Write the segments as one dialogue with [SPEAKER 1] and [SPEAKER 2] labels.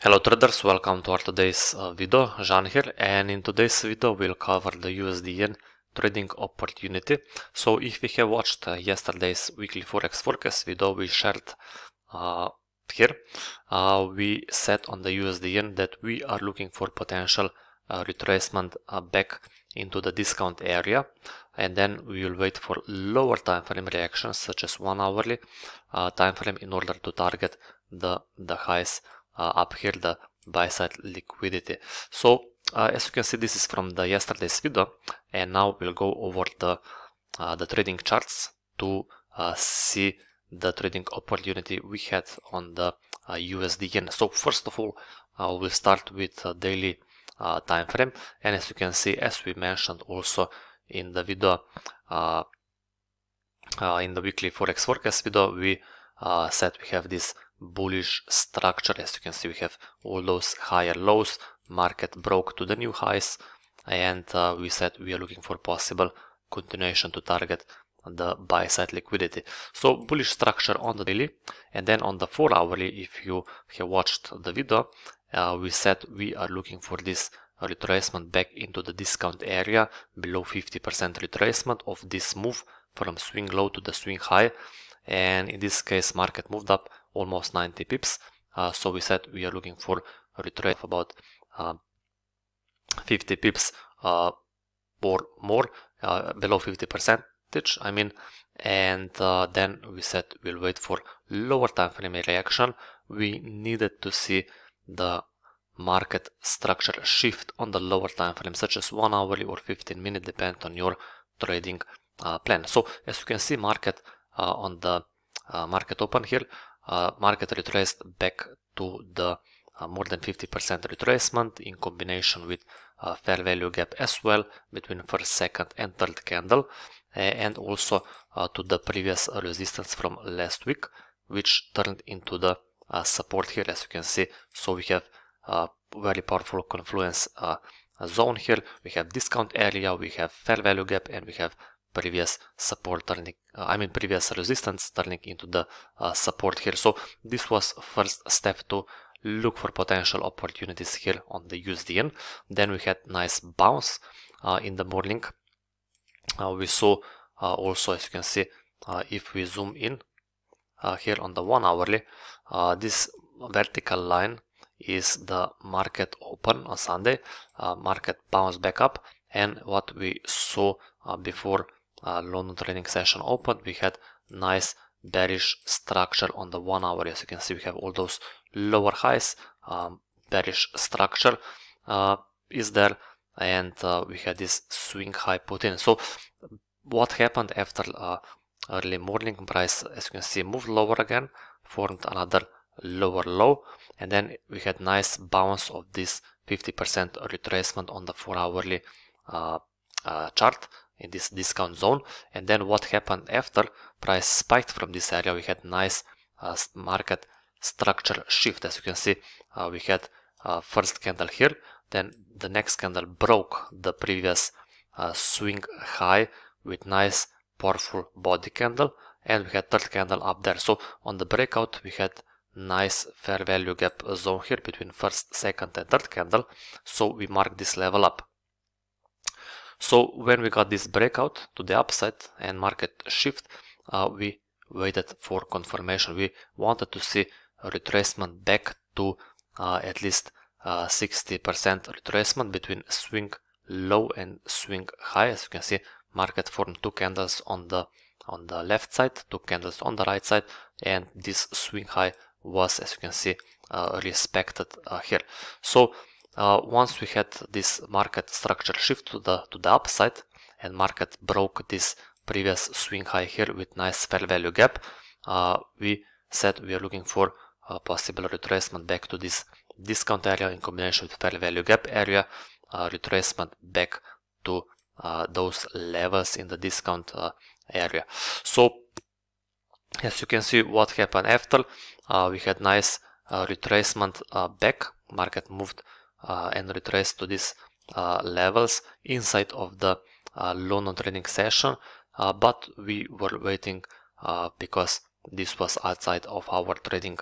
[SPEAKER 1] Hello traders, welcome to our today's uh, video, Zan here and in today's video we'll cover the USD yen trading opportunity. So if we have watched uh, yesterday's weekly forex forecast video we shared uh, here, uh, we said on the USD yen that we are looking for potential uh, retracement uh, back into the discount area and then we will wait for lower time frame reactions such as one hourly time frame in order to target the, the highs uh, up here the buy side liquidity. So uh, as you can see this is from the yesterday's video and now we'll go over the uh, the trading charts to see the trading opportunity we had on the USD So first of all, we'll start with daily uh, time frame and as you can see as we mentioned also in the video uh, uh, in the weekly forex forecast video we said we have this bullish structure as you can see we have all those higher lows market broke to the new highs and uh, we said we are looking for possible continuation to target the buy side liquidity. So bullish structure on the daily and then on the four hourly if you have watched the video uh, we said we are looking for this retracement back into the discount area below 50% retracement of this move from swing low to the swing high. And in this case market moved up almost 90 pips. Uh, so we said we are looking for a retrace of about uh, 50 pips uh, or more uh, below 50 percentage I mean. And uh, then we said we'll wait for lower time frame reaction. We needed to see the market structure shift on the lower time frame such as 1 hourly or 15 minute depend on your trading uh, plan. So as you can see market on the market open here market retraced back to the more than 50% retracement in combination with fair value gap as well between first second and third candle. And also to the previous resistance from last week which turned into the support here. As you can see so we have a very powerful confluence zone here. We have discount area we have fair value gap and we have previous support turning uh, I mean previous resistance turning into the uh, support here. So this was first step to look for potential opportunities here on the USD yen then we had nice bounce uh, in the morning. Uh, we saw uh, also as you can see uh, if we zoom in here on the one hourly this vertical line is the market open on Sunday market bounce back up. And what we saw before uh, London trading session opened, we had nice bearish structure on the one hour. As you can see, we have all those lower highs, um, bearish structure uh, is there, and uh, we had this swing high put in. So what happened after uh, early morning price, as you can see, moved lower again, formed another lower low, and then we had nice bounce of this 50% retracement on the four hourly uh, uh, chart in this discount zone. And then what happened after? Price spiked from this area. We had nice uh, market structure shift. As you can see uh, we had uh, first candle here. Then the next candle broke the previous uh, swing high with nice powerful body candle. And we had third candle up there. So on the breakout we had nice fair value gap zone here between first second and third candle. So we mark this level up so when we got this breakout to the upside and market shift, uh, we waited for confirmation. We wanted to see a retracement back to uh, at least 60% uh, retracement between swing low and swing high. As you can see, market formed two candles on the on the left side, two candles on the right side, and this swing high was, as you can see, uh, respected uh, here. So uh, once we had this market structure shift to the to the upside and market broke this previous swing high here with nice fair value gap uh, we said we are looking for a possible retracement back to this discount area in combination with fair value gap area uh, retracement back to uh, those levels in the discount uh, area. So as you can see what happened after uh, we had nice retracement back. Market moved and retrace to these uh, levels inside of the uh, London trading session. But we were waiting because this was outside of our trading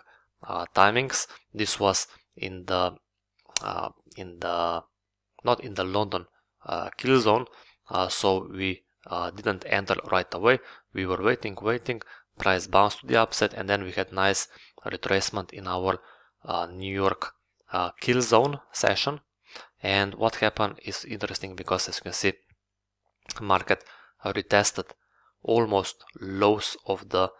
[SPEAKER 1] timings. This was in the uh, in the not in the London uh, kill zone. Uh, so we uh, didn't enter right away. We were waiting waiting. Price bounced to the upside and then we had nice retracement in our uh, New York uh, kill zone session. And what happened is interesting because as you can see market retested almost lows of the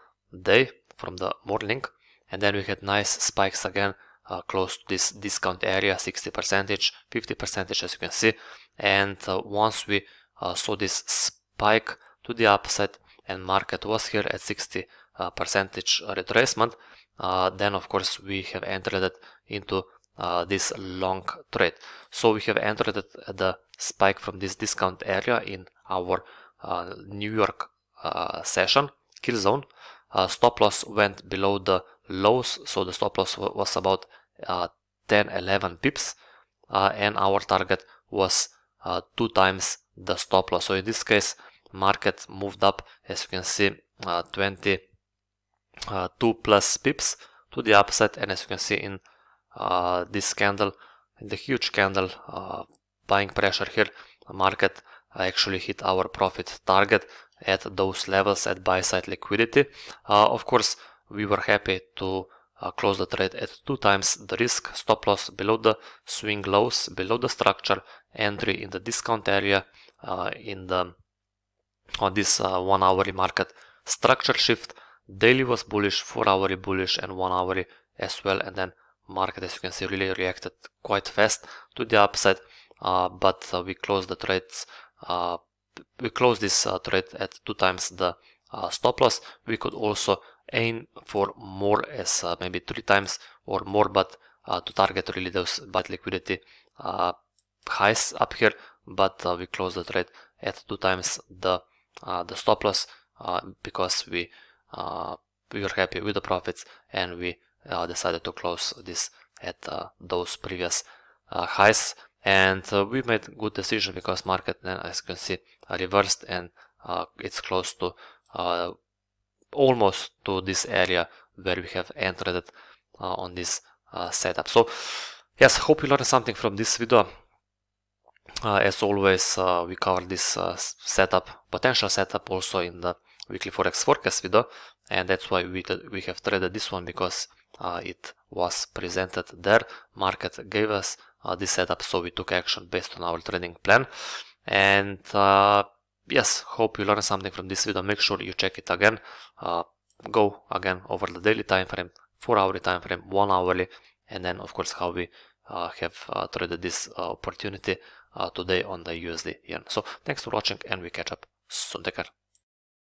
[SPEAKER 1] day from the morning. And then we had nice spikes again uh, close to this discount area 60 percentage 50 percentage as you can see. And uh, once we uh, saw this spike to the upside and market was here at 60 uh, percentage retracement uh, then of course we have entered it into uh, this long trade so we have entered the spike from this discount area in our New York session kill zone. Stop loss went below the lows so the stop loss was about uh, 10 11 pips uh, and our target was uh, two times the stop loss. So in this case market moved up as you can see 22 plus pips to the upside and as you can see in this candle the huge candle buying pressure here market actually hit our profit target at those levels at buy side liquidity uh, of course we were happy to uh, close the trade at two times the risk, stop loss below the swing lows, below the structure, entry in the discount area uh, in the on this uh, one hourly market structure shift. Daily was bullish, four hourly bullish, and one hourly as well. And then market, as you can see, really reacted quite fast to the upside. Uh, but uh, we closed the trades. Uh, we closed this trade at two times the stop loss. We could also aim for more as maybe three times or more but to target really those bad liquidity highs up here but uh, we close the trade at two times the uh, the stop loss uh, because we we were happy with the profits and we decided to close this at those previous highs and we made good decision because market then as you can see reversed and it's close to almost to this area where we have entered it uh, on this uh, setup. So yes, hope you learned something from this video. Uh, as always, uh, we cover this uh, setup, potential setup also in the weekly forex forecast video, and that's why we we have traded this one because uh, it was presented there. Market gave us this setup, so we took action based on our trading plan, and yes, hope you learned something from this video. Make sure you check it again. Uh, go again over the daily time frame, 4 hourly time frame, 1 hourly, and then of course how we uh, have uh, traded this uh, opportunity uh, today on the USD yen. So thanks for watching and we catch up soon. Take care.